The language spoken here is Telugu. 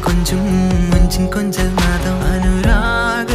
கொஞ்சம் மஞ்சும் கொஞ்சம் மாதம் அனுராக